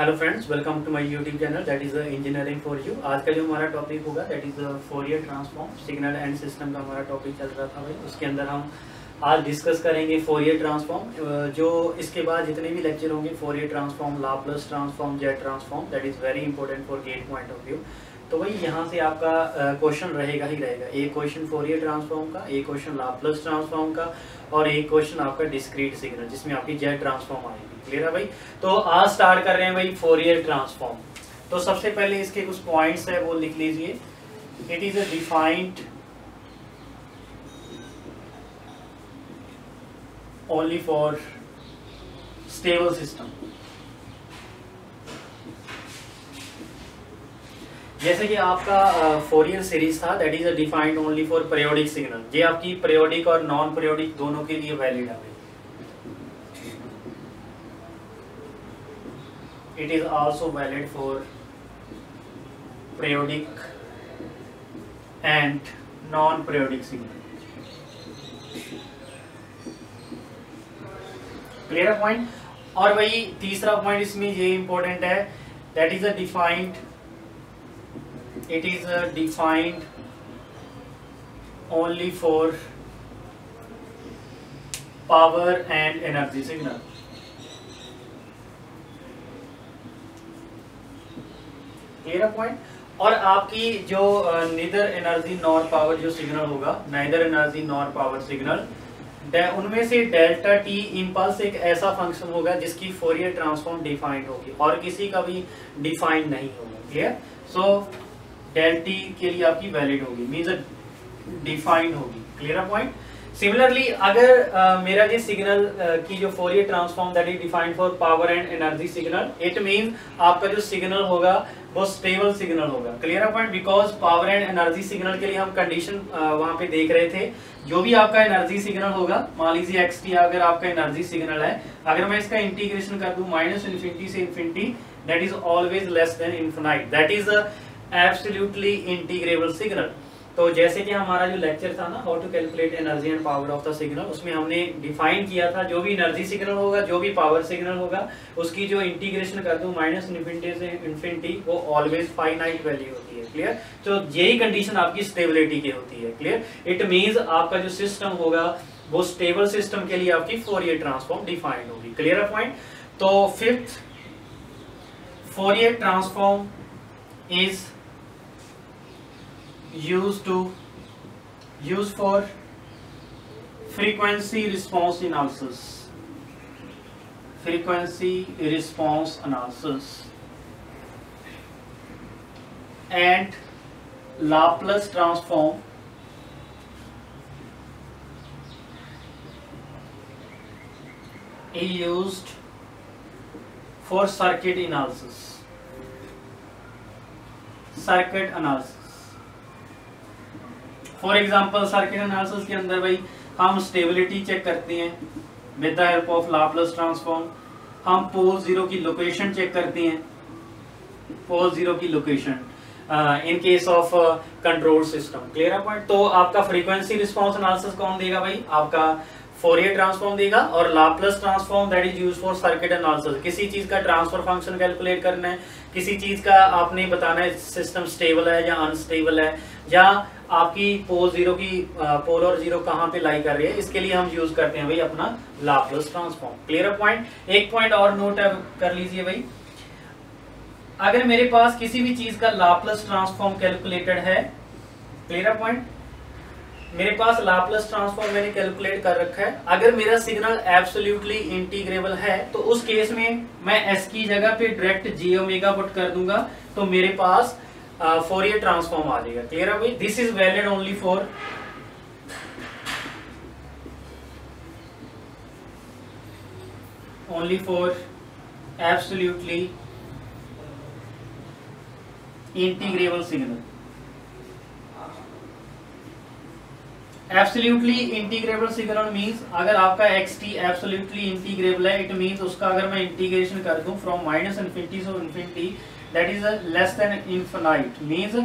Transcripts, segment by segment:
Hello friends welcome to my YouTube channel that is engineering for you आज का जो हमारा टॉपिक होगा that is Fourier transform signal and system का हमारा टॉपिक चल रहा था भाई। उसके अंदर हम आज डिस्कस करेंगे फोरियर ट्रांसफॉर्म जो इसके बाद जितने भी लेक्चर होंगे Fourier transform Laplace transform Z transform that is very important for GATE point of view तो भाई, यहाँ से आपका क्वेश्चन रहेगा ही रहेगा। एक क्वेश्चन फोर फोरियर ट्रांसफॉर्म का, एक क्वेश्चन लाप्लस ट्रांसफॉर्म का और एक क्वेश्चन आपका डिस्क्रीट सिग्नल जिसमें आपकी जेड ट्रांसफॉर्म आएगी। क्लियर है भाई? तो आज स्टार्ट कर रहे हैं भाई फोरियर ट्रांसफॉर्म तो सबसे पहले इसके कुछ पॉइंट्स है, वो लिख लीजिए। It is a defined only for stable system जैसे कि आपका फोरियर सीरीज़ था that is defined only for periodic signal ये आपकी पीरियोडिक और नॉन पीरियोडिक दोनों के लिए वैलिड है it is also valid for periodic and non-periodic signal. Clear point और वही तीसरा पॉइंट इसमें ये इंपॉर्टेंट है that is a defined is a defined only for power and energy signal clear point और आपकी जो निदर एनर्जी नॉर पावर जो सिग्नल होगा neither energy nor power signal उनमें से डेल्टा टी इम्पल्स एक ऐसा फ़ंक्शन होगा जिसकी फोरियर ट्रांसफॉर्म डिफाइंड होगी और किसी का भी डिफाइंड नहीं होगा क्लियर सो डेल टी के लिए आपकी वैलिड होगी मीन्स डिफाइंड होगी. क्लियर पॉइंट सिमिलरली अगर uh, मेरा ये सिग्नल uh, की जो Fourier transform that is defined for power and energy signal it mean आपका जो सिग्नल होगा वो स्टेबल सिग्नल होगा. Clear point because power and energy signal के लिए हम कंडीशन वहाँ पे देख रहे थे जो भी आपका एनर्जी सिग्नल होगा मान लीजिए एक्स टी अगर आपका एनर्जी सिग्नल है अगर मैं इसका इंटीग्रेशन कर दू माइनस इन्फिनिटी से infinity that is always less than infinite that is absolutely integrable signal तो जैसे कि हमारा जो लेक्चर था ना how to calculate energy and power of the signal उसमें हमने डिफाइन किया था जो भी एनर्जी सिग्नल होगा, जो भी पावर सिग्नल होगा, उसकी जो इंटीग्रेशन कर दू माइनस इन्फिनिटी से इन्फिनिटी वो ऑलवेज फाइनाइट वैल्यू होती है क्लियर तो यही कंडीशन आपकी स्टेबिलिटी की होती है क्लियर इट मीन्स आपका जो सिस्टम होगा, वो स्टेबल सिस्टम के लिए आपकी फोरियर ट्रांसफॉर्म डिफाइंड होगी क्लियर पॉइंट तो fifth Fourier transform is used to use for frequency response analysis. Frequency response analysis. And Laplace transform. Is used for circuit analysis. Circuit analysis for example circuit analysis के अंदर भाई, हम stability check करते हैं with the help of Laplace transform हम pole zero की location check करते हैं. पोल ज़ीरो की location in case of control system clear है पॉइंट तो आपका फ्रीक्वेंसी रिस्पॉन्स एनालिसिस कौन देगा भाई? आपका फोरियर ट्रांसफॉर्म देगा और Laplace transform that is use for circuit analysis किसी चीज़ का ट्रांसफ़र फ़ंक्शन कैलकुलेट करना है, किसी चीज़ का आपने बताना है सिस्टम स्टेबल है या अनस्टेबल है या आपकी पोल ज़ीरो की पोल और ज़ीरो कहाँ पे लाई कर रही है, इसके लिए हम यूज़ करते हैं भाई अपना लाप्लस ट्रांसफॉर्म क्लियर पॉइंट एक पॉइंट और नोट कर लीजिए भाई। अगर मेरे पास किसी भी चीज़ का लाप्लस ट्रांसफॉर्म कैलकुलेटेड है क्लियर पॉइंट मेरे पास लाप्लस ट्रांसफॉर्म मैंने कैलकुलेट कर रखा है। अगर मेरा सिग्नल एब्सोल्युटली इंटीग्रेबल है तो उस केस में मैं एस की जगह पे डायरेक्ट जी ओमेगा पुट कर दूँगा तो मेरे पास फोरियर ट्रांसफॉर्म आ जाएगा. क्लियर है भाई? This is valid only for only for absolutely integrable signal absolutely integrable signal means अगर आपका एक्स टी एब्सोल्युटली इंटीग्रेबल है इट मींस उसका अगर मैं इंटीग्रेशन कर दूँ from minus infinity to infinity that is less than infinite means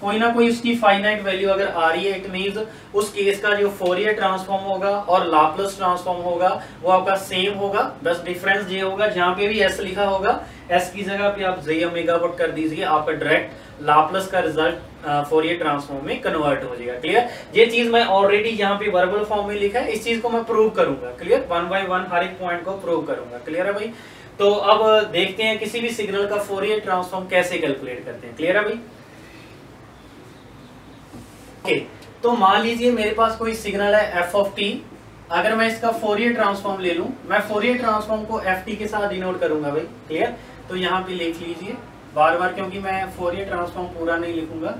कोई ना कोई उसकी फाइनाइट वैल्यू अगर आ रही है इट मींस उस केस का जो फोरियर ट्रांसफॉर्म होगा और लाप्लस ट्रांसफॉर्म होगा, वो आपका सेम होगा, बस डिफरेंस ये होगा, जहाँ पे भी एस लिखा होगा एस की जगह पे आप जे ओमेगा पुट कर दीजिए, आपका डायरेक्ट लाप्लस का रिज़ल्ट फोरियर ट्रांसफॉर्म में कन्वर्ट हो जाएगा. क्लियर ये चीज़ मैं ऑलरेडी यहाँ पे वर्बल फॉर्म में लिखा है, इस चीज़ को मैं प्रूव करूँगा. क्लियर वन बाय वन हर एक पॉइंट को प्रूव करूँगा. क्लियर है भाई? तो अब देखते हैं किसी भी सिग्नल का फोरियर ट्रांसफॉर्म कैसे कैलकुलेट करते हैं। क्लियर भाई? ओके तो मान लीजिए मेरे पास कोई सिग्नल है एफ़ ऑफ़ टी अगर मैं इसका फोरियर ट्रांसफॉर्म ले लूँ, मैं फोरियर ट्रांसफॉर्म को एफ़ टी के साथ डिनोट करूँगा भाई। क्लियर तो यहाँ पे लिख लीजिए। बार बार क्योंकि मैं फोरियर ट्रांसफॉर्म पूरा नहीं लिखूँगा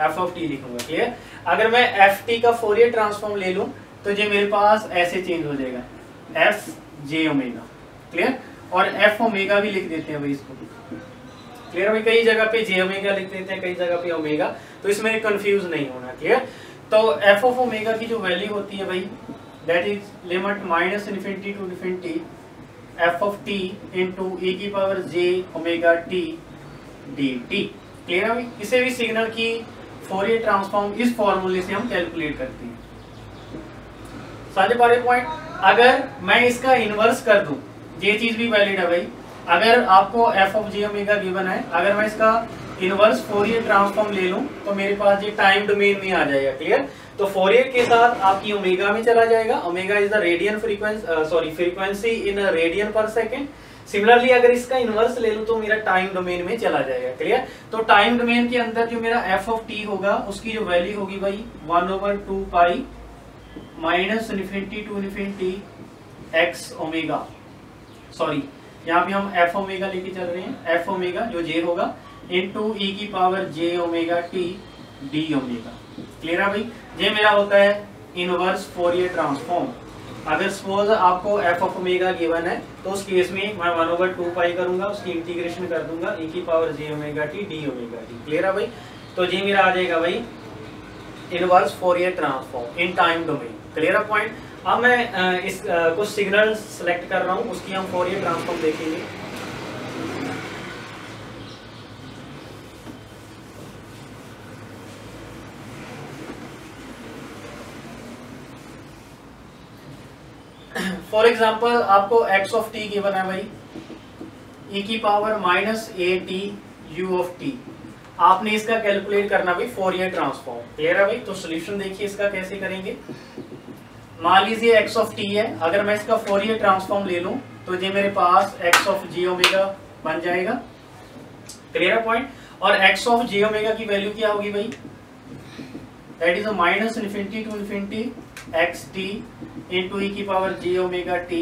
एफ़ ऑफ़ टी लिखूँगा। क्लियर अगर मैं एफ़ टी का फोरियर ट्रांसफॉर्म ले लूँ तो ये मेरे पास ऐसे चेंज हो जाएगा। एफ़ जे ओमेगा क्लियर और एफ़ ओमेगा भी लिख देते हैं भाई इसको। क्लियर भाई? कई जगह पे जे ओमेगा लिख देते हैं, कई जगह पे ओमेगा तो इसमें कंफ्यूज नहीं होना क्लियर तो एफ़ ऑफ़ ओमेगा की जो वैल्यू होती है भाई that is limit minus infinity to infinity F of T into E की power J omega T D T clear है भाई? किसी भी सिग्नल की फोरियर ट्रांसफॉर्म इस फॉर्मूले से हम कैलकुलेट करते हैं। सारे बारे पॉइंट अगर मैं इसका इनवर्स कर दूँ ये चीज़ भी वैलिड है भाई। अगर आपको F of G omega given है, अगर मैं इसका इनवर्स फोरियर ट्रांसफॉर्म ले लूँ तो मेरे पास ये टाइम डोमेन में आ जाएगा क्लियर तो फोरियर के साथ आपकी ओमेगा में चला जाएगा। Omega is the radian frequency sorry frequency in radian per second similarly अगर इसका इनवर्स ले लूँ तो मेरा टाइम डोमेन में चला जाएगा क्लियर तो टाइम डोमेन के अंदर जो मेरा एफ़ ऑफ़ टी होगा, उसकी जो वैल्यू होगी भाई one over two pi minus infinity to infinity X omega sorry यहाँ पे हम एफ़ ओमेगा लेके चल रहे हैं। एफ़ ओमेगा जो जे होगा इन टू ई की power J omega T D omega clear है भाई? ये मेरा होता है इनवर्स फोरियर ट्रांसफॉर्म अगर सपोज़ आपको एफ़ ऑफ़ ओमेगा गिवन है तो उस केस में मैं वन ओवर टू पाई करूँगा, उसकी इंटीग्रेशन कर दूँगा ई की power J omega T D omega T clear है भाई? तो ये मेरा आ जाएगा भाई inverse Fourier transform in time domain clear है पॉइंट अब मैं इस कुछ सिग्नल सेलेक्ट कर रहा हूँ, उसकी हम फोरियर ट्रांसफॉर्म देखेंगे। फॉर एग्ज़ाम्पल आपको एक्स ऑफ़ टी गिवन है भाई। e की power minus A T U of T आपने इसका कैलकुलेट करना भाई फोर ईयर ट्रांसफॉर्म क्लियर है भाई? तो सोल्यूशन देखिए इसका कैसे करेंगे। मान लीजिए एक्स ऑफ़ टी है, अगर मैं इसका फोर ईयर ट्रांसफॉर्म ले लूँ तो ये मेरे पास एक्स ऑफ़ जी ओमेगा बन जाएगा। क्लियर है पॉइंट और एक्स ऑफ़ जी ओमेगा की वैल्यू क्या होगी भाई? That is a minus infinity to infinity X T into e की पावर j omega t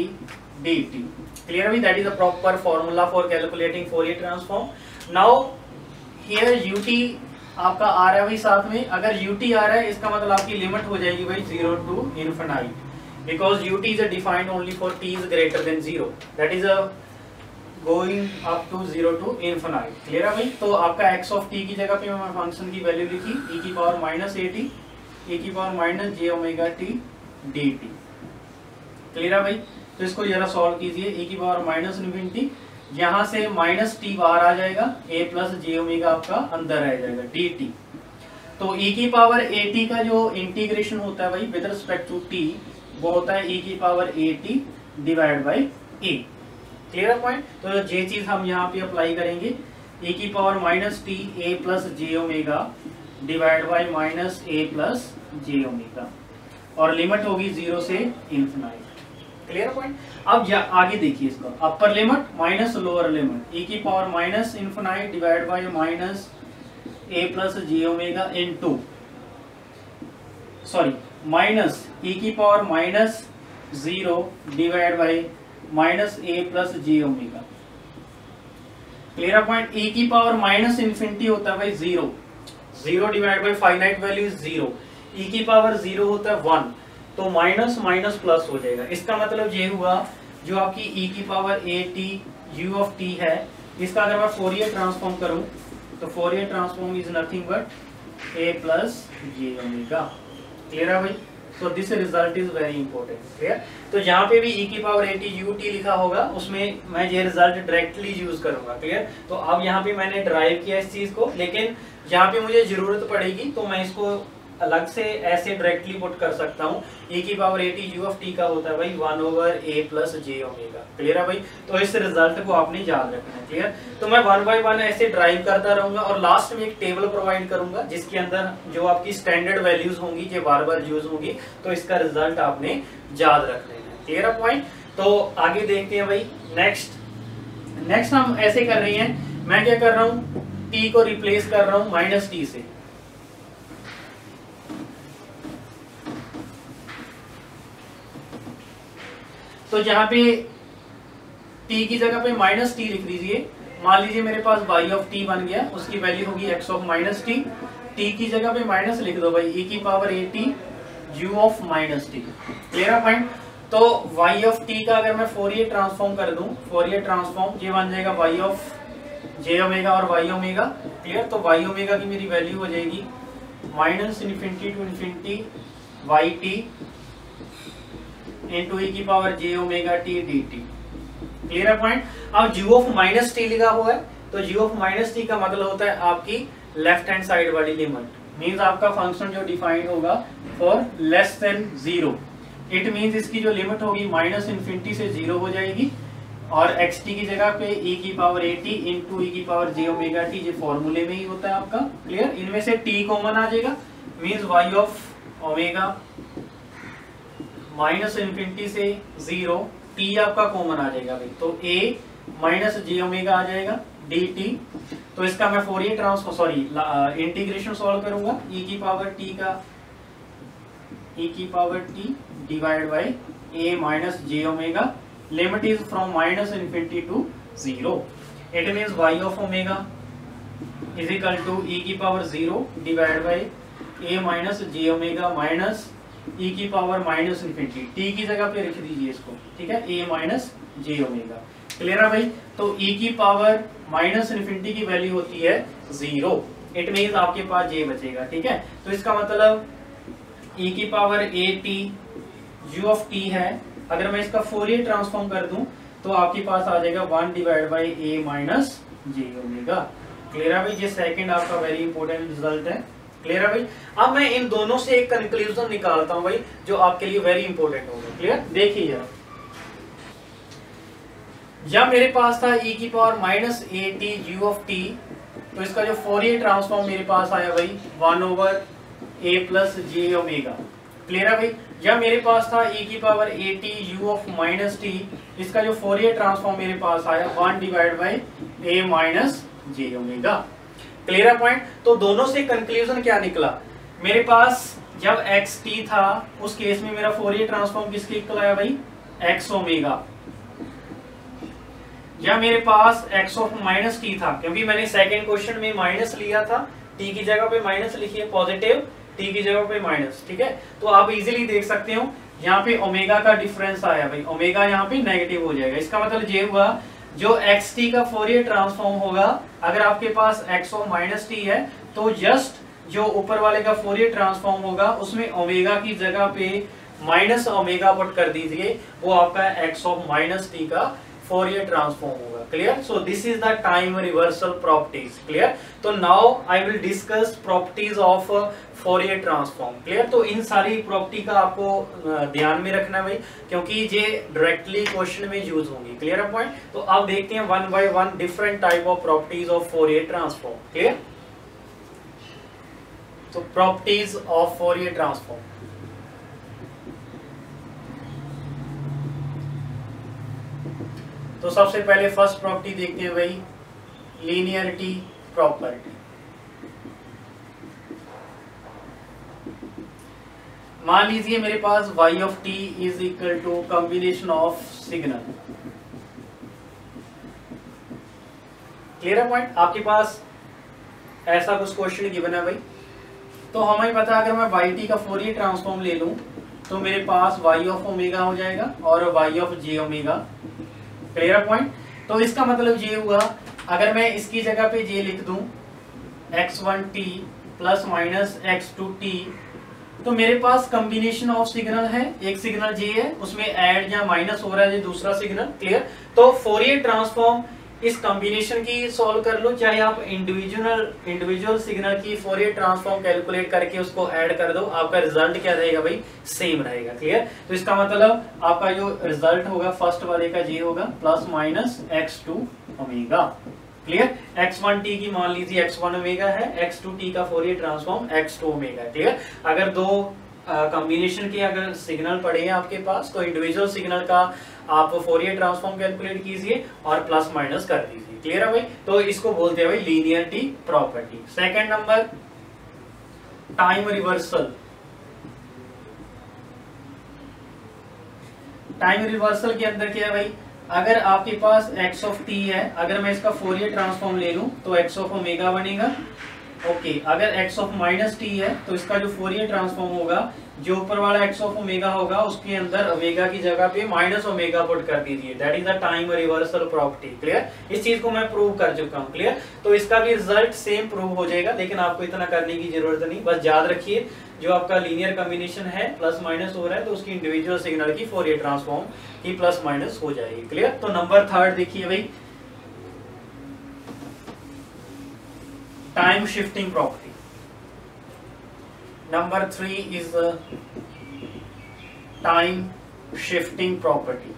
dt. Clear bhi that is the proper formula for calculating Fourier transform. Now, here ut आपका आ रहा है भाई साथ में। अगर ut आ रहा है, इसका मतलब आपकी लिमिट हो जाएगी भाई zero to infinite because ut is defined only for t is greater than zero. That is a going up to zero to infinite. Clear है भाई? तो आपका x of t की जगह पे मैं फ़ंक्शन की वैल्यू लिखी। E की power minus A T e की power minus J omega T D T clear है भाई? तो इसको जरा सॉल्व कीजिए। ए की पावर माइनस इन्फिनिटी यहाँ से माइनस टी बाहर आ जाएगा ए प्लस जे ओमेगा आपका अंदर आ जाएगा डी टी तो e की पावर ए टी का जो इंटीग्रेशन होता है भाई विद रिस्पेक्ट टू टी वो होता है e की power A T divide by A clear point तो ये चीज़ हम यहाँ पे अप्लाई करेंगे e की power minus T A plus J omega divide by minus A plus J omega और लिमिट होगी ज़ीरो से इन्फिनाइट क्लियर पॉइंट अब आगे देखिए इसको। Upper limit minus lower limit E की power minus infinite divide by minus A plus G omega into sorry minus E की power minus zero divide by minus A plus G omega clear point E की power minus infinity होता है भाई zero zero divide by finite value is zero E की power zero होता है one तो minus minus plus हो जाएगा। इसका मतलब ये हुआ, जो आपकी e की power a t u of t है, इसका अगर मैं फोरियर ट्रांसफॉर्म करूँ तो Fourier transform is nothing but a plus j omega clear है भाई? So this result is very important clear तो यहाँ पे भी e की power a t u t लिखा होगा, उसमें मैं ये रिज़ल्ट डायरेक्टली यूज़ करूँगा क्लियर तो अब यहाँ पे मैंने ड्राइव किया इस चीज़ को, लेकिन यहाँ पे मुझे ज़रूरत पड़ेगी तो मैं इसको अलग से ऐसे डायरेक्टली पुट कर सकता हूँ। E की power a t u of t का होता है भाई one over a plus j omega clear है भाई? तो इस रिज़ल्ट को आपने याद रखना है क्लियर तो मैं वन बाय वन ऐसे ड्राइव करता रहूँगा और लास्ट में एक टेबल प्रोवाइड करूँगा, जिसके अंदर जो आपकी स्टैंडर्ड वैल्यूज़ होंगी, जो बार बार यूज़ होंगी तो इसका रिज़ल्ट आपने याद रख लेना क्लियर है पॉइंट तो आगे देखते हैं भाई। नेक्स्ट नेक्स्ट हम ऐसे कर रहे हैं। मैं क्या कर रहा हूँ? टी को रिप्लेस कर रहा हूँ माइनस टी से। तो जहाँ पे t की जगह पे माइनस टी लिख दीजिए। मान लीजिए मेरे पास y ऑफ़ t बन गया, उसकी वैल्यू होगी x of minus t t की जगह पे माइनस लिख दो भाई e की power a t u of minus t clear point तो y ऑफ़ t का अगर मैं फोरियर ट्रांसफॉर्म कर दूँ फोरियर ट्रांसफॉर्म ये बन जाएगा y ऑफ़ j ओमेगा और y ओमेगा क्लियर तो y ओमेगा की मेरी वैल्यू हो जाएगी minus infinity to infinity y t into e की power j omega t d t clear है पॉइंट अब जी ऑफ़ माइनस टी लिखा हुआ है तो जी ऑफ़ माइनस टी का मतलब होता है आपकी लेफ़्ट हैंड साइड वाली लिमिट मींस आपका फ़ंक्शन जो डिफाइंड होगा for less than zero it means इसकी जो लिमिट होगी माइनस इन्फिनिटी से ज़ीरो हो जाएगी, और एक्स टी की जगह पे e की power a t into e की पावर जे ओमेगा टी ये फॉर्मूले में ही होता है आपका. क्लियर इनमें से टी कॉमन आ जाएगा. Means y of omega minus infinity से ज़ीरो, टी आपका कॉमन आ जाएगा भाई। तो ए माइनस जे ओमेगा आ जाएगा डी टी तो इसका मैं Fourier transfer sorry integration solve करूँगा। ई e की पावर टी का e की power t divide by a minus j omega limit is from minus infinity to zero it means y of omega is equal to e की power zero divide by a minus j omega minus e की power minus infinity T की जगह पे लिख दीजिए इसको, ठीक है? A minus j omega clear है भाई? तो ई की पावर माइनस इन्फिनिटी की वैल्यू होती है ज़ीरो इट मीन आपके पास जे बचेगा, ठीक है? तो इसका मतलब ई की power a t u of t है। अगर मैं इसका फोरियर ट्रांसफॉर्म कर दूँ तो आपके पास आ जाएगा one divide by a minus j omega clear है भाई? ये सेकंड आपका वेरी इंपॉर्टेंट रिज़ल्ट है। क्लियर है भाई? अब मैं इन दोनों से एक कंक्लूजन निकालता हूँ भाई, जो आपके लिए वेरी इंपॉर्टेंट होगा. क्लियर देखिए जब मेरे पास था e की power minus a t u of t तो इसका जो फोरियर ट्रांसफॉर्म मेरे पास आया भाई one over a plus j omega clear है भाई? जब मेरे पास था e की power a t u of minus t इसका जो फोरियर ट्रांसफॉर्म मेरे पास आया one divide by a minus j omega clear है पॉइंट तो दोनों से कंक्लूजन क्या निकला? मेरे पास जब एक्स टी था, उस केस में मेरा फोरियर ट्रांसफॉर्म किसके इक्वल आया भाई? एक्स ओमेगा या मेरे पास एक्स ऑफ़ माइनस टी था, क्योंकि मैंने सेकेंड क्वेश्चन में माइनस लिया था टी की जगह पे माइनस लिखिए पॉजिटिव टी की जगह पे माइनस ठीक है? तो आप इजीली देख सकते हो, यहाँ पे ओमेगा का डिफरेंस आया भाई ओमेगा यहाँ पे नेगेटिव हो जाएगा। इसका मतलब ये हुआ जो एक्स टी का फोरियर ट्रांसफॉर्म होगा, अगर आपके पास एक्स ऑफ़ माइनस टी है तो जस्ट जो ऊपर वाले का फोरियर ट्रांसफॉर्म होगा, उसमें ओमेगा की जगह पे माइनस ओमेगा पुट कर दीजिए, वो आपका एक्स ऑफ़ माइनस टी का Fourier transform होगा clear so this is the time reversal properties clear तो now I will discuss properties of Fourier transform. Clear? तो इन सारी प्रॉपर्टी का आपको ध्यान में रखना भाई, क्योंकि ये डायरेक्टली क्वेश्चन में यूज़ होंगी. क्लियर पॉइंट तो अब देखते हैं one by one different type of properties of Fourier transform. Clear? तो प्रॉपर्टीज़ ऑफ़ Fourier transform. तो सबसे पहले फ़र्स्ट प्रॉपर्टी देखते हैं भाई लीनियरिटी प्रॉपर्टी मान लीजिए मेरे पास y of t is equal to combination of signal clear है पॉइंट आपके पास ऐसा कुछ क्वेश्चन गिवन है भाई। तो हमें पता अगर मैं वाई टी का फोरियर ट्रांसफॉर्म ले लूँ तो मेरे पास y ऑफ़ ओमेगा हो जाएगा और y of j omega clear point तो इसका मतलब ये हुआ, अगर मैं इसकी जगह पे ये लिख दूँ x one t plus minus x two t तो मेरे पास कॉम्बिनेशन ऑफ़ सिग्नल है। एक सिग्नल जे है, उसमें ऐड या माइनस हो रहा है दूसरा सिग्नल क्लियर तो फोरियर ट्रांसफॉर्म इस कॉम्बिनेशन की सॉल्व कर लो, चाहे आप इंडिविजुअल इंडिविजुअल सिग्नल की फोरियर ट्रांसफॉर्म कैलकुलेट करके उसको ऐड कर दो, आपका रिज़ल्ट क्या रहेगा भाई? सेम रहेगा क्लियर तो इसका मतलब आपका जो रिज़ल्ट होगा फ़र्स्ट वाले का जी होगा plus minus X two omega clear X one T की मान लीजिए एक्स वन ओमेगा है एक्स टू टी का Fourier transform X two omega clear अगर दो कॉम्बिनेशन के अगर सिग्नल पड़े हैं आपके पास तो इंडिविजुअल सिग्नल का आप फोरियर ट्रांसफॉर्म कैलकुलेट कीजिए और प्लस माइनस कर दीजिए क्लियर है भाई? तो इसको बोलते हैं भाई linearity property second number time reversal time reversal के अंदर क्या है भाई? अगर आपके पास x ऑफ़ t है अगर मैं इसका फोरियर ट्रांसफॉर्म ले लूँ तो x ऑफ़ ओमेगा बनेगा। ओके okay, अगर x ऑफ़ माइनस टी है तो इसका जो फोरियर ट्रांसफॉर्म होगा जो ऊपर वाला x ऑफ़ ओमेगा होगा उसके अंदर ओमेगा की जगह पे माइनस ओमेगा पुट कर दीजिए। That is the time reversal property clear इस चीज़ को मैं प्रूव कर चुका हूँ क्लियर तो इसका भी रिज़ल्ट सेम प्रूव हो जाएगा लेकिन आपको इतना करने की ज़रूरत नहीं बस याद रखिए जो आपका लीनियर कॉम्बिनेशन है प्लस माइनस हो रहा है तो उसकी इंडिविजुअल सिग्नल की फोरियर ट्रांसफॉर्म की प्लस माइनस हो जाएगी। क्लियर तो नंबर थर्ड देखिए भाई। Time shifting property three is the time shifting property.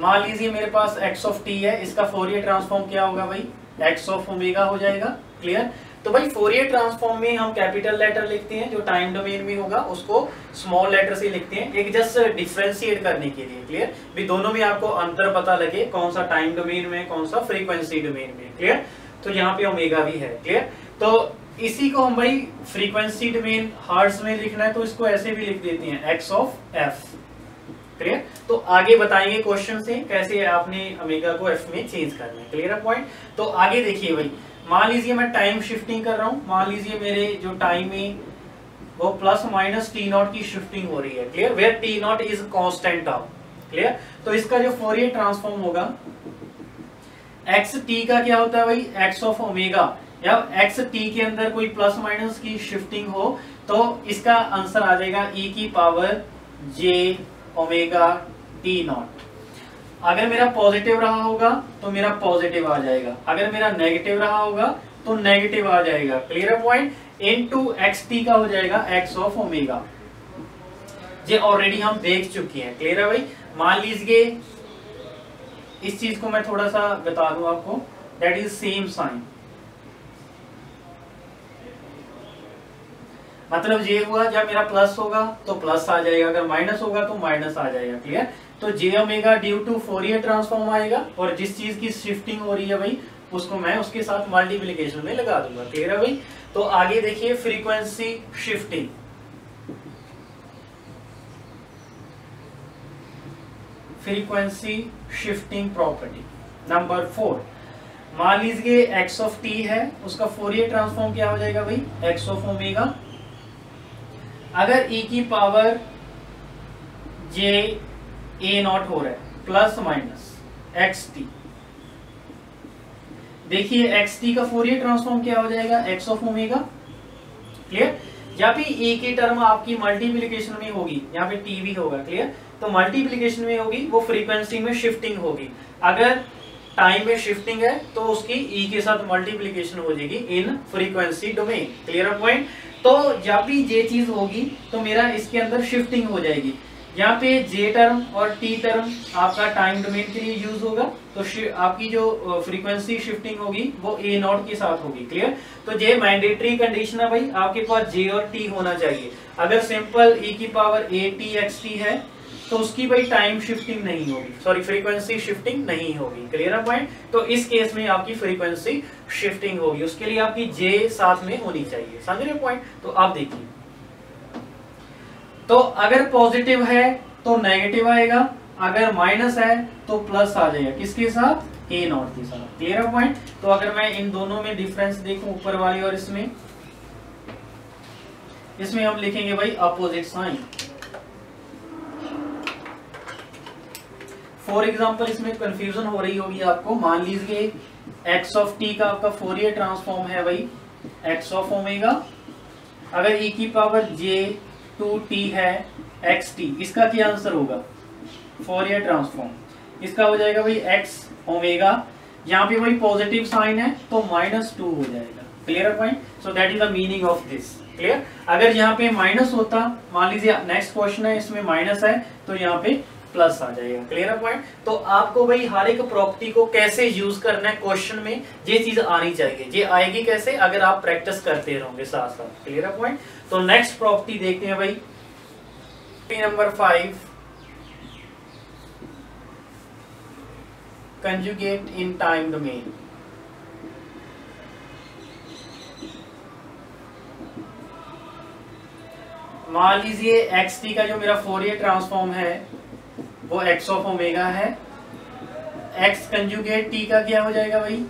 मान लीजिए मेरे पास x ऑफ़ t है, इसका फोरियर ट्रांसफॉर्म क्या होगा भाई? x ऑफ़ ओमेगा हो जाएगा क्लियर तो भाई फोरियर ट्रांसफॉर्म में हम कैपिटल लेटर लिखते हैं, जो टाइम डोमेन में होगा, उसको स्मॉल लेटर से लिखते हैं, एक जस्ट डिफ्रेंशिएट करने के लिए क्लियर भी दोनों में आपको अंतर पता लगे, कौन सा टाइम डोमेन में, कौन सा फ्रीक्वेंसी डोमेन में क्लियर तो यहाँ पे ओमेगा भी है क्लियर तो इसी को हम भाई फ्रीक्वेंसी डोमेन हार्ट्स में लिखना है तो इसको ऐसे भी लिख देते हैं एक्स ऑफ़ एफ़ क्लियर तो आगे बताएँगे क्वेश्चन से कैसे आपने ओमेगा को एफ़ में चेंज करना है। क्लियर है पॉइंट तो आगे देखिए भाई, मान लीजिए मैं टाइम शिफ्टिंग कर रहा हूँ। मान लीजिए मेरे जो टाइम है, वो प्लस माइनस टी नॉट की शिफ्टिंग हो रही है। Clear where t not is constant term clear तो इसका जो फोरियर ट्रांसफॉर्म होगा एक्स टी का क्या होता है भाई? एक्स ऑफ़ ओमेगा या एक्स टी के अंदर कोई प्लस माइनस की शिफ्टिंग हो तो इसका आंसर आ जाएगा ई e की power j omega t not अगर मेरा पॉजिटिव रहा होगा तो मेरा पॉजिटिव आ जाएगा। अगर मेरा नेगेटिव रहा होगा तो नेगेटिव आ जाएगा। Clear point into x t का हो जाएगा एक्स ऑफ़ ओमेगा ये ऑलरेडी हम देख चुके हैं। क्लियर है भाई? मान लीजिए, इस चीज़ को मैं थोड़ा सा बता दूँ आपको। दैट इज़ सेम साइन मतलब ये हुआ जब मेरा प्लस होगा तो प्लस आ जाएगा, अगर माइनस होगा तो माइनस आ जाएगा क्लियर तो j omega due to Fourier transform आएगा और जिस चीज़ की शिफ्टिंग हो रही है भाई, उसको मैं उसके साथ मल्टीप्लीकेशन में लगा दूँगा क्लियर है भाई? तो आगे देखिए frequency shifting frequency shifting property number four मान लीजिए एक्स ऑफ़ टी है, उसका फोरियर ट्रांसफॉर्म क्या हो जाएगा भाई? एक्स ऑफ़ ओमेगा अगर e की पावर जे ए नॉट हो रहा है प्लस माइनस एक्स टी देखिए एक्स टी का फोरियर ट्रांसफॉर्म क्या हो जाएगा? एक्स ऑफ़ ओमेगा क्लियर या फिर ए की टर्म आपकी मल्टीप्लीकेशन में होगी, यहाँ पे टी भी होगा क्लियर तो मल्टीप्लीकेशन में होगी, वो फ्रीक्वेंसी में शिफ्टिंग होगी। अगर टाइम में शिफ्टिंग है तो उसकी ई e के साथ मल्टीप्लीकेशन हो जाएगी in frequency domain clear point तो जब भी ये चीज़ होगी तो मेरा इसके अंदर शिफ्टिंग हो जाएगी। यहाँ पे जे टर्म और टी टर्म आपका टाइम डोमेन के लिए यूज़ होगा। तो आपकी जो फ्रीक्वेंसी शिफ्टिंग होगी, वो ए नॉट के साथ होगी। क्लियर तो जे मैंडेटरी कंडीशन है भाई। आपके पास जे और टी होना चाहिए। अगर सिंपल ई e की power a t x t है तो उसकी भाई टाइम शिफ्टिंग नहीं होगी। सॉरी फ्रीक्वेंसी शिफ्टिंग नहीं होगी। क्लियर है पॉइंट तो इस केस में आपकी फ्रीक्वेंसी शिफ्टिंग होगी। उसके लिए आपकी जे साथ में होनी चाहिए। समझ रहे पॉइंट तो आप देखिए। तो अगर पॉजिटिव है तो नेगेटिव आएगा। अगर माइनस है तो प्लस आ जाएगा। किसके साथ? ए नॉट के साथ। क्लियर है पॉइंट तो अगर मैं इन दोनों में डिफरेंस देखूँ ऊपर वाली और इसमें इसमें हम लिखेंगे भाई अपोजिट साइन फॉर एग्ज़ाम्पल इसमें कंफ्यूजन हो रही होगी आपको। मान लीजिए एक्स ऑफ़ टी का आपका फोरियर ट्रांसफॉर्म है भाई। एक्स ऑफ़ ओमेगा अगर ई e की पावर जे टू टी है एक्स टी इसका क्या आंसर होगा? फोरियर ट्रांसफॉर्म इसका हो जाएगा भाई एक्स ओमेगा यहाँ पे भाई पॉजिटिव साइन है तो माइनस टू हो जाएगा। Clear point so that is the meaning of this clear अगर यहाँ पे माइनस होता, मान लीजिए नेक्स्ट क्वेश्चन है, इसमें माइनस है तो यहाँ पे प्लस आ जाएगा। क्लियर पॉइंट तो आपको भाई हर एक प्रॉपर्टी को कैसे यूज़ करना है क्वेश्चन में, ये चीज़ आनी चाहिए। ये आएगी कैसे? अगर आप प्रैक्टिस करते रहोगे साथ साथ। क्लियर पॉइंट तो नेक्स्ट प्रॉपर्टी देखते हैं भाई। Number five conjugate in time domain मान लीजिए एक्स टी का जो मेरा फोरियर ट्रांसफॉर्म है वो एक्स ऑफ़ ओमेगा है। एक्स कंजुगेट टी का क्या हो जाएगा भाई?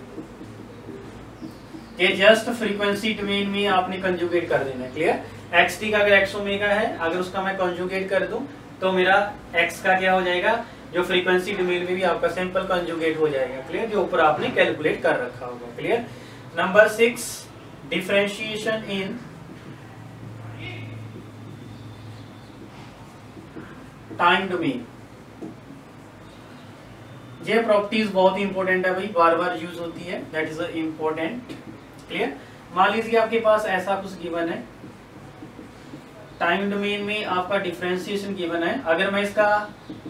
ये जस्ट फ्रीक्वेंसी डोमेन में आपने कंजुगेट कर देना क्लियर एक्स टी का अगर एक्स ओमेगा है, अगर उसका मैं कंजुगेट कर दूँ तो मेरा एक्स का क्या हो जाएगा? जो फ्रीक्वेंसी डोमेन में भी आपका सिंपल कंजुगेट हो जाएगा क्लियर जो ऊपर आपने कैलकुलेट कर रखा होगा clear number six differentiation in time domain ये प्रॉपर्टीज़ बहुत ही इंपॉर्टेंट है भाई बार बार यूज़ होती है. दैट इज़ इंपॉर्टेंट क्लियर मान लीजिए आपके पास ऐसा कुछ गिवन है. टाइम डोमेन में आपका डिफ्रेंसिएशन गिवन है. अगर मैं इसका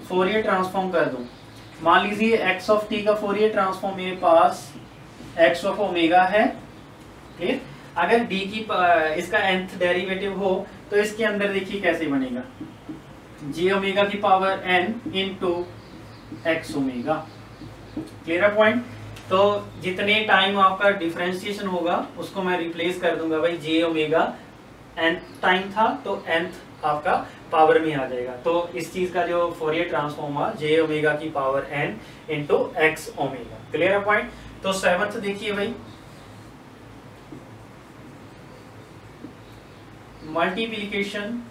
फोरियर ट्रांसफॉर्म कर दूँ, मान लीजिए एक्स ऑफ़ टी का फोरियर ट्रांसफॉर्म मेरे पास एक्स ऑफ़ ओमेगा है. क्लियर अगर डी की इसका nth डेरिवेटिव हो तो इसके अंदर देखिए कैसे बनेगा. जी ओमेगा की power n into x omega clear point तो जितने टाइम आपका डिफ्रेंसिएशन होगा, उसको मैं रिप्लेस कर दूँगा भाई जे ओमेगा एन टाइम था तो nth आपका पावर में आ जाएगा। तो इस चीज़ का जो फोरियर ट्रांसफॉर्म हुआ जे ओमेगा की power n into x omega clear point तो सेवंथ देखिए भाई. मल्टीप्लीकेशन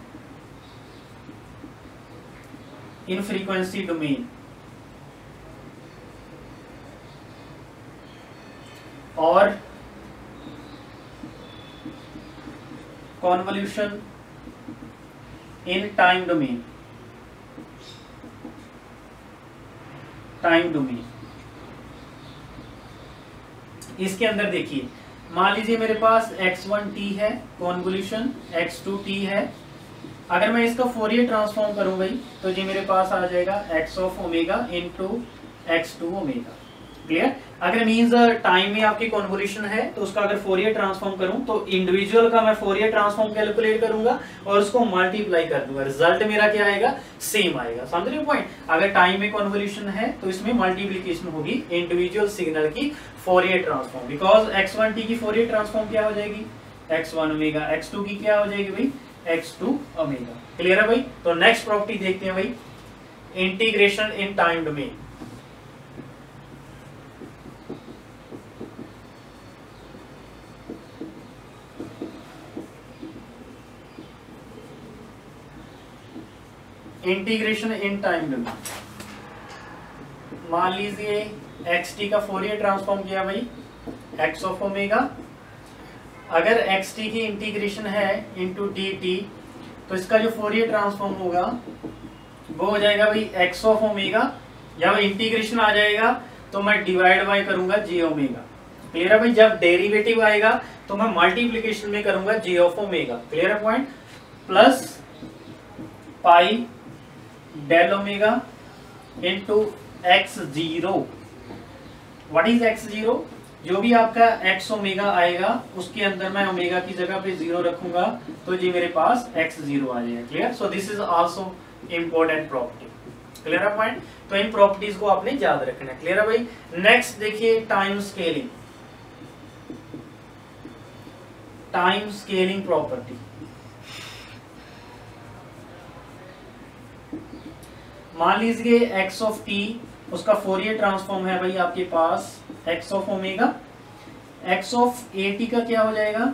इन फ्रीक्वेंसी डोमेन और convolution in time domain time domain इसके अंदर देखिए, मान लीजिए मेरे पास x1t है कॉन्वल्यूशन x2t है। अगर मैं इसका फोरियर ट्रांसफॉर्म करूँ भाई तो ये मेरे पास आ जाएगा x of omega into x two omega clear अगर मींस टाइम में आपकी कॉन्वोल्यूशन है तो उसका अगर फोरियर ट्रांसफॉर्म करूँ तो इंडिविजुअल का मैं फोरियर ट्रांसफॉर्म कैलकुलेट करूँगा और उसको मल्टीप्लाई कर दूँगा। रिज़ल्ट मेरा क्या आएगा? सेम आएगा। समझ रहे पॉइंट अगर टाइम में कॉन्वोल्यूशन है तो इसमें मल्टीप्लीकेशन होगी इंडिविजुअल सिग्नल की फोरियर ट्रांसफॉर्म बिकॉज़ एक्स की फोरियर ट्रांसफॉर्म क्या हो जाएगी? X one omega x two की क्या हो जाएगी भाई? एक्स टू ओमेगा क्लियर है भाई? तो नेक्स्ट प्रॉपर्टी देखते हैं भाई। Integration in time domain integration in time domain मान लीजिए एक्स टी का फोरियर ट्रांसफॉर्म किया भाई एक्स ऑफ़ ओमेगा अगर एक्स टी की इंटीग्रेशन है इंटू डी टी तो इसका जो फोरियर ट्रांसफॉर्म होगा, वो हो जाएगा भाई एक्स ऑफ़ ओमेगा जब इंटीग्रेशन आ जाएगा तो मैं डिवाइड बाय करूँगा जे ओमेगा क्लियर है भाई? जब डेरिवेटिव आएगा तो मैं मल्टीप्लीकेशन में करूँगा जे ऑफ़ ओमेगा क्लियर है point plus pi del omega into x zero what is x zero जो भी आपका एक्स ओमेगा आएगा, उसके अंदर मैं ओमेगा की जगह पे ज़ीरो रखूँगा तो जी मेरे पास एक्स ज़ीरो आ जाएगा clear so this is also important property clear है पॉइंट तो इन प्रॉपर्टीज़ को आपने याद रखना क्लियर है भाई? नेक्स्ट देखिए time scaling time scaling property मान लीजिए एक्स ऑफ़ टी उसका फोरियर ट्रांसफॉर्म है भाई आपके पास X of omega X of A T का क्या हो जाएगा?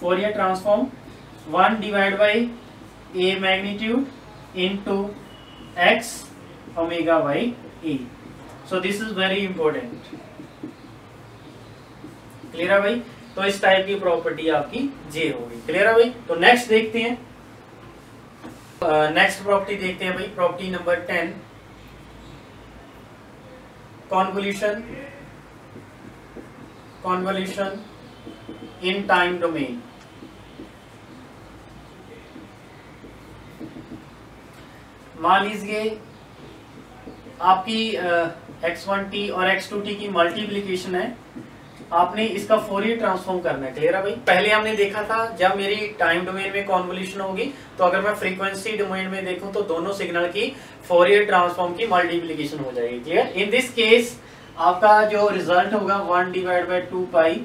Fourier transform one divide by A magnitude into X omega by A so this is very important clear है भाई? तो इस टाइप की प्रॉपर्टी आपकी जे होगी. क्लियर है भाई? तो नेक्स्ट देखते हैं. नेक्स्ट प्रॉपर्टी देखते हैं भाई property number ten convolution convolution in time domain मान लीजिए आपकी एक्स वन टी और एक्स टू टी की मल्टीप्लीकेशन है आपने इसका फोरियर ट्रांसफॉर्म करना है क्लियर है भाई? पहले हमने देखा था, जब मेरी टाइम डोमेन में कॉन्वोल्यूशन होगी तो अगर मैं फ्रीक्वेंसी डोमेन में देखूँ तो दोनों सिग्नल की फोरियर ट्रांसफॉर्म की मल्टीप्लीकेशन हो जाएगी क्लियर इन दिस केस आपका जो रिज़ल्ट होगा one divide by two pi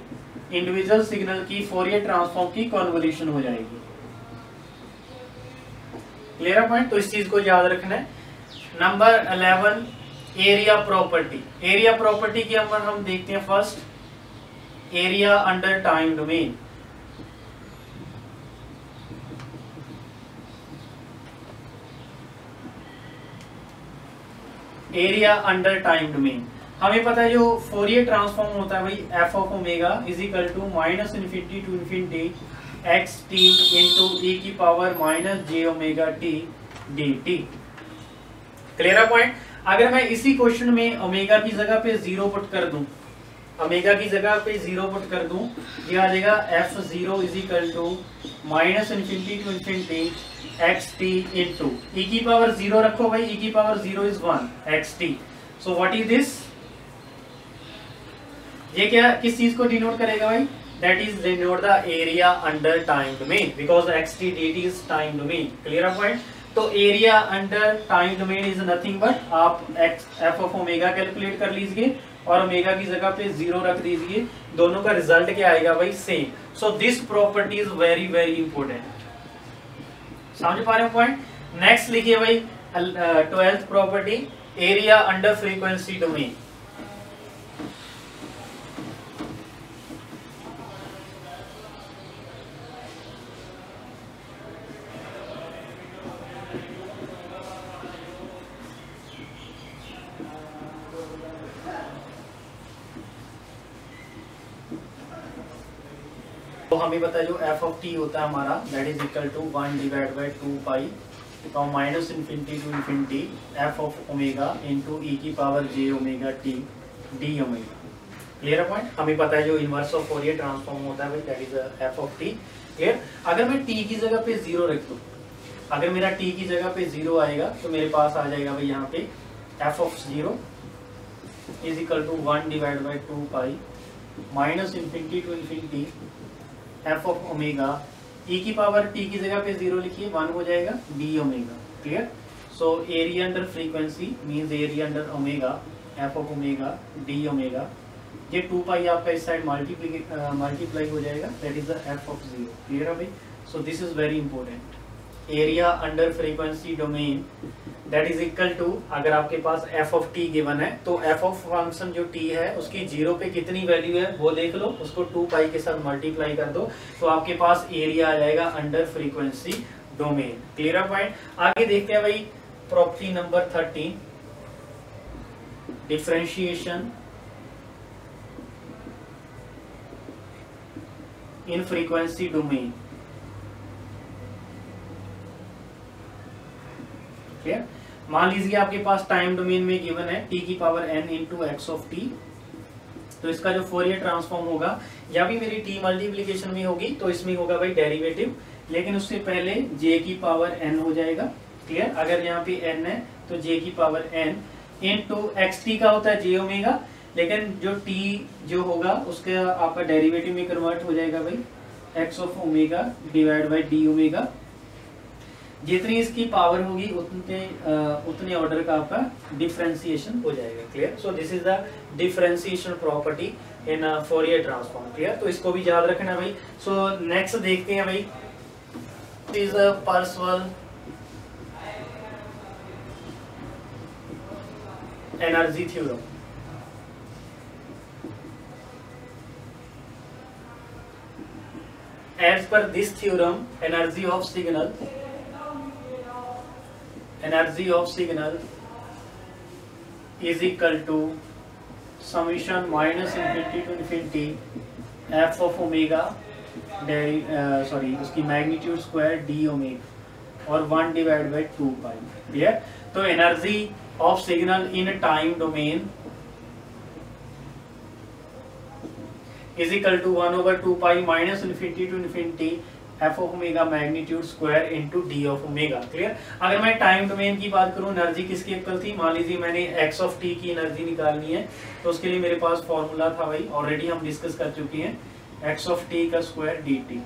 individual signal की फोरियर ट्रांसफॉर्म की कॉन्वोल्यूशन हो जाएगी। क्लियर पॉइंट तो इस चीज़ को याद रखना है। Number eleven area property area property के अंदर हम देखते हैं first area under time domain. Area under time domain हमें पता है जो फोरियर ट्रांसफॉर्म होता है भाई F of omega is equal to minus infinity to infinity X T into E की power minus J omega T D T clear point अगर मैं इसी क्वेश्चन में ओमेगा की जगह पे ज़ीरो पुट कर दूँ ओमेगा की जगह पे ज़ीरो पुट कर दूँ, ये आ जाएगा F zero is equal to minus infinity to infinity X T into E की पावर ज़ीरो रखो भाई ई की power zero is one X T so what is this ये क्या, किस चीज़ को डिनोट करेगा भाई? That is denote the area under time domain, because xt dt is time domain clear point? तो area under time domain is nothing but आप X F of omega calculate कर लीजिए। और ओमेगा की जगह पे ज़ीरो रख दीजिए। दोनों का रिज़ल्ट क्या आएगा भाई? Same so this property is very very important समझ पा रहे हो पॉइंट नेक्स्ट लिखिए भाई twelfth property area under frequency domain हमें पता है जो एफ़ ऑफ़ टी होता है हमारा that is equal to one divide by two pi from minus infinity to infinity F of omega into E की power J omega T D omega clear point हमें पता है जो इनवर्स ऑफ़ फोरियर ट्रांसफॉर्म होता है that is F of T clear अगर मैं t की जगह पे ज़ीरो रख दू, अगर मेरा टी की जगह पे ज़ीरो आएगा तो मेरे पास आ जाएगा भाई यहाँ पे F of zero is equal to one divide by two pi minus infinity to infinity F of omega E की पावर टी की जगह पे ज़ीरो लिखिए वन हो जाएगा D omega clear so area under frequency means area under omega F of omega D omega ये two pi आपका इस साइड मल्टीप्लाई मल्टीप्लाई हो जाएगा that is the F of zero clear है भाई? So this is very important area under frequency domain that is equal to अगर आपके पास एफ़ ऑफ़ टी गिवन है तो एफ़ ऑफ़ फ़ंक्शन जो टी है, उसकी ज़ीरो पे कितनी वैल्यू है, वो देख लो, उसको टू पाई के साथ मल्टीप्लाई कर दो तो आपके पास एरिया आ जाएगा under frequency domain clear point आगे देखते हैं भाई property number thirteen differentiation in frequency domain clear मान लीजिए आपके पास टाइम डोमेन में गिवन है टी की power N into X of T तो इसका जो फोरियर ट्रांसफॉर्म होगा, या भी मेरी टी मल्टीप्लीकेशन में होगी तो इसमें होगा भाई डेरिवेटिव लेकिन उससे पहले जे की पावर एन हो जाएगा क्लियर अगर यहाँ पे एन है तो जे की power N into X T का होता है जे ओमेगा लेकिन जो टी जो होगा, उसका आपका डेरिवेटिव में कन्वर्ट हो जाएगा भाई X of omega divide by D omega जितनी इसकी पावर होगी उतने उतने ऑर्डर का आपका डिफ्रेंसिएशन हो जाएगा clear so this is the differentiation property in Fourier transform clear तो इसको भी याद रखना भाई। सो so, नेक्स्ट देखते हैं भाई। Is personal energy theorem as per this theorem energy of signal energy of signal is equal to summation minus infinity to infinity F of omega sorry उसकी मैग्नीट्यूड स्क्वायर डी ओमेगा और one divide by two pi, clear? तो energy of signal in time domain is equal to one over two pi minus infinity to infinity F of omega magnitude square into D of omega clear अगर मैं time domain की बात करूँ energy किसकी equal थी? मान लीजिए मैंने एक्स ऑफ़ टी की एनर्जी निकालनी है तो उसके लिए मेरे पास फॉर्मूला था भाई ऑलरेडी हम डिस्कस कर चुके हैं एक्स ऑफ़ टी का square D T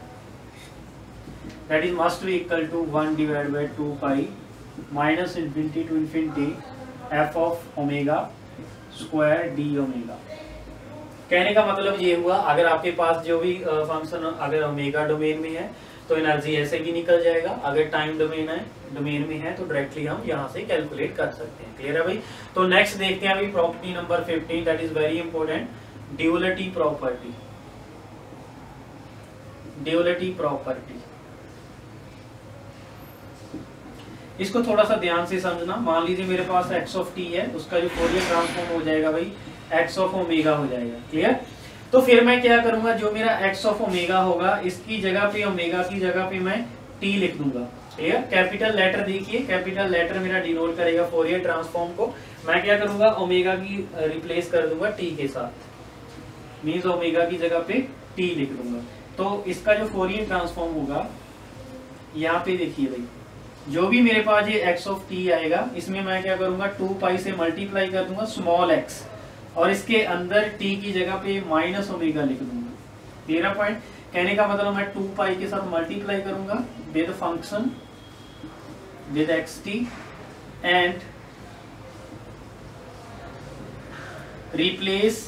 that is must be equal to 1 divided by 2 pi minus infinity to infinity f of omega square d omega. कहने का मतलब ये हुआ, अगर आपके पास जो भी फ़ंक्शन अगर ओमेगा डोमेन में है तो एनर्जी ऐसे भी निकल जाएगा। अगर टाइम डोमेन है डोमेन में है तो डायरेक्टली हम यहाँ से कैलकुलेट कर सकते हैं। क्लियर है भाई? तो नेक्स्ट देखते हैं अभी property number 15 that is very important duality property duality property इसको थोड़ा सा ध्यान से समझना। मान लीजिए मेरे पास एक्स ऑफ़ टी है, उसका जो फोरियर ट्रांसफॉर्म हो जाएगा भाई एक्स ऑफ़ ओमेगा हो जाएगा। क्लियर तो फिर मैं क्या करूँगा? जो मेरा एक्स ऑफ़ ओमेगा होगा, इसकी जगह पे ओमेगा की जगह पे मैं टी लिख दूँगा। क्लियर कैपिटल लेटर देखिए। कैपिटल लेटर मेरा डिनोट करेगा फोरियर ट्रांसफॉर्म को। मैं क्या करूँगा? ओमेगा की रिप्लेस कर दूँगा टी के साथ। मीन्स ओमेगा की जगह पे टी लिख दूँगा। तो इसका जो फोरियर ट्रांसफॉर्म होगा, यहाँ पे देखिए भाई। जो भी मेरे पास ये x ऑफ़ t आएगा, इसमें मैं क्या करूँगा? टू पाई से मल्टीप्लाई कर दूँगा स्मॉल x और इसके अंदर टी की जगह पे माइनस ओमेगा लिख दूँगा। क्लियर पॉइंट कहने का मतलब मैं टू पाई के साथ मल्टीप्लाई करूँगा with function with X T and replace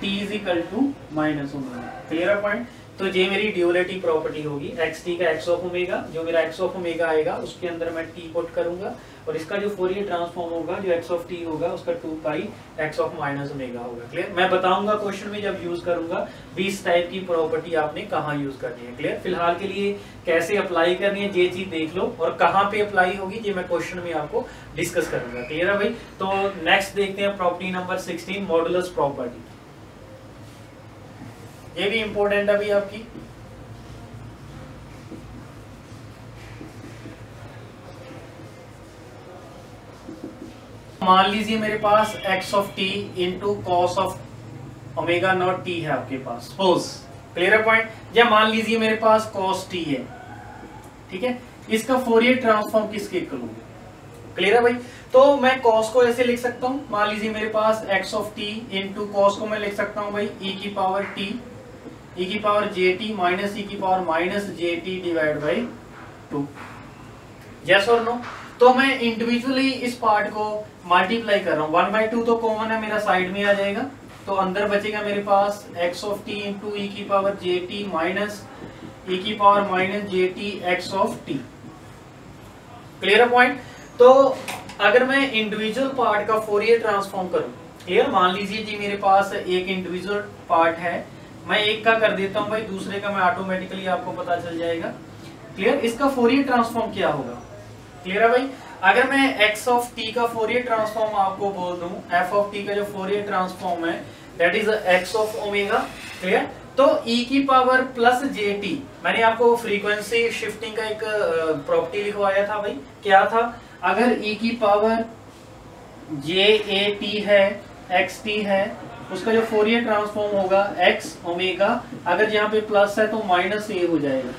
T is equal to minus omega clear point तो ये मेरी ड्यूलिटी प्रॉपर्टी होगी एक्स टी का एक्स ऑफ़ ओमेगा जो मेरा एक्स ऑफ़ ओमेगा आएगा, उसके अंदर मैं टी पुट करूँगा, और इसका जो फोरियर ट्रांसफॉर्म होगा, जो एक्स ऑफ़ टी होगा, उसका two pi X of minus omega होगा क्लियर मैं बताऊँगा क्वेश्चन में जब यूज़ करूँगा, बीस टाइप की प्रॉपर्टी आपने कहा यूज़ करनी है क्लियर फ़िलहाल के लिए कैसे अप्लाई करनी है, ये चीज़ देख लो, और कहाँ पे अप्लाई होगी, ये मैं क्वेश्चन में आपको डिस्कस करूँगा क्लियर है भाई? तो नेक्स्ट देखते हैं property number sixteen modulus property ये भी इंपॉर्टेंट है अभी आपकी। मान लीजिए मेरे पास x of T into cos of omega naught T है आपके पास। सपोज़ क्लियर पॉइंट या मान लीजिए मेरे पास कॉस टी है। ठीक है? इसका फोरियर ट्रांसफॉर्म किसके करूँगा? क्लियर है भाई? तो मैं कॉस को ऐसे लिख सकता हूँ। मान लीजिए मेरे पास x of T into cos को मैं लिख सकता हूँ भाई। e की पावर t e की power J T minus E की power minus J T divide by two yes और नो तो मैं इंडिविजुअली इस पार्ट को मल्टीप्लाई कर रहा हूँ। वन बाई टू तो कॉमन है, मेरा साइड में आ जाएगा। तो अंदर बचेगा मेरे पास X of T into E की power J T minus E की power minus J T X of T clear point तो अगर मैं इंडिविजुअल पार्ट का फोरियर ट्रांसफॉर्म करूँ क्लियर मान लीजिए जी मेरे पास एक इंडिविजुअल पार्ट है। मैं एक का कर देता हूँ भाई, दूसरे का मैं ऑटोमेटिकली आपको पता चल जाएगा। क्लियर इसका फोरियर ट्रांसफॉर्म क्या होगा? क्लियर है भाई? अगर मैं x ऑफ़ t का फोरियर ट्रांसफॉर्म आपको बोल दूँ, f ऑफ़ t का जो फोरियर ट्रांसफॉर्म है that is x of omega clear तो e की पावर प्लस जे टी मैंने आपको फ्रीक्वेंसी शिफ्टिंग का एक प्रॉपर्टी लिखवाया था भाई। क्या था? अगर e की पावर जे ए टी है एक्स टी है उसका जो फोरियर ट्रांसफॉर्म होगा एक्स ओमेगा अगर यहाँ पे प्लस है तो माइनस ए हो जाएगा।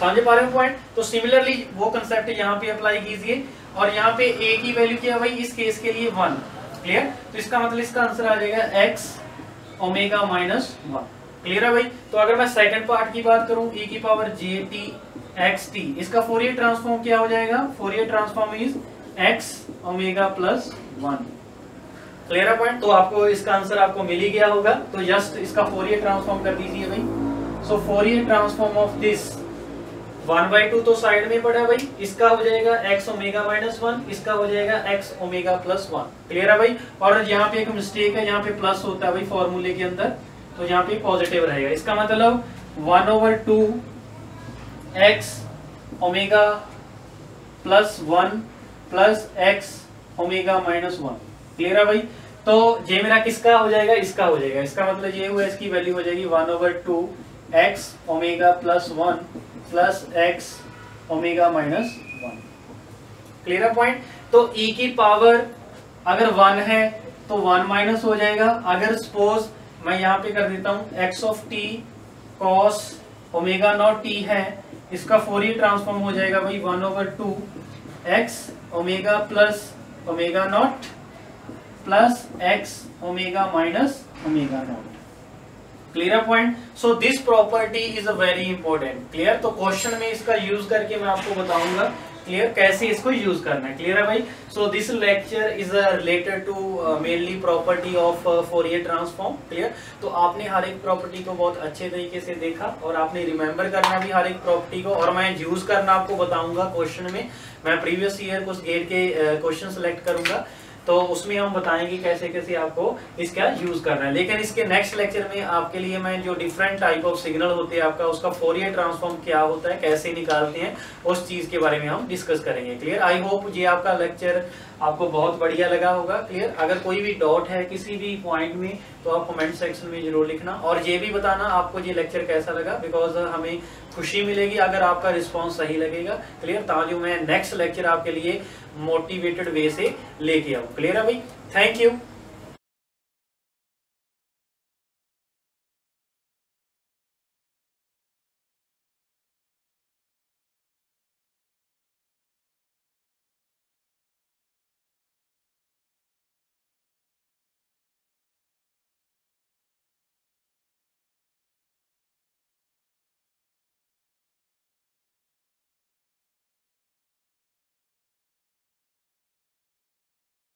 समझ पा रहे हो पॉइंट तो सिमिलरली वो कंसेप्ट यहाँ पे अप्लाई कीजिए और यहाँ पे ए की वैल्यू क्या भाई? इस केस के लिए वन क्लियर तो इसका मतलब इसका आंसर आ जाएगा X omega minus one clear है भाई? तो अगर मैं सेकंड पार्ट की बात करूँ e की power J T X T इसका फोरियर ट्रांसफॉर्म क्या हो जाएगा? Fourier transform is X omega plus one clear है पॉइंट तो आपको इसका आंसर आपको मिल ही गया होगा। तो जस्ट इसका फोरियर ट्रांसफॉर्म कर दीजिए भाई। So Fourier transform of this one by two तो साइड में पड़ा भाई। इसका हो जाएगा एक्स ओमेगा माइनस वन इसका हो जाएगा X omega plus one clear है भाई? और यहाँ पे एक मिस्टेक है, यहाँ पे प्लस होता है भाई फॉर्मूले के अंदर। तो यहाँ पे पॉजिटिव रहेगा। इसका मतलब one over two X omega plus one plus X omega minus one clear है भाई? तो ये मेरा किसका हो जाएगा? इसका हो जाएगा। इसका मतलब ये हुआ, इसकी वैल्यू हो जाएगी one over two X omega plus one plus X omega minus one clear point तो ई की पावर अगर वन है तो वन माइनस हो जाएगा। अगर सपोज़ मैं यहाँ पे कर देता हूँ X of T cos omega naught T है, इसका फोरियर ट्रांसफॉर्म हो जाएगा भाई one over two X omega plus omega naught plus X omega minus omega naught clear point so this property is a very important clear तो question में इसका use करके मैं आपको बताऊँगा। क्लियर कैसे इसको यूज़ करना है? क्लियर है भाई? So this lecture is related to mainly property of Fourier transform clear तो आपने हर एक प्रॉपर्टी को बहुत अच्छे तरीके से देखा और आपने रिमेंबर करना भी हर एक प्रॉपर्टी को और मैं यूज़ करना आपको बताऊँगा क्वेश्चन में। मैं प्रीवियस ईयर कुछ गेट के क्वेश्चन uh, सेलेक्ट करूँगा। तो उसमें हम बताएँगे कैसे कैसे आपको इसका यूज़ करना है। लेकिन इसके नेक्स्ट लेक्चर में आपके लिए मैं जो डिफरेंट टाइप ऑफ़ सिग्नल होते हैं आपका, उसका फोरियर ट्रांसफॉर्म क्या होता है, कैसे निकालते हैं, उस चीज़ के बारे में हम डिस्कस करेंगे। क्लियर आई होप ये आपका लेक्चर आपको बहुत बढ़िया लगा होगा क्लियर अगर कोई भी डाउट है किसी भी पॉइंट में तो आप कमेंट सेक्शन में ज़रूर लिखना। और ये भी बताना आपको ये लेक्चर कैसा लगा बिकॉज़ हमें खुशी मिलेगी अगर आपका रिस्पॉन्स सही लगेगा। क्लियर ताकि मैं नेक्स्ट लेक्चर आपके लिए मोटिवेटेड वे से लेके आऊँ। क्लियर है भाई? Thank you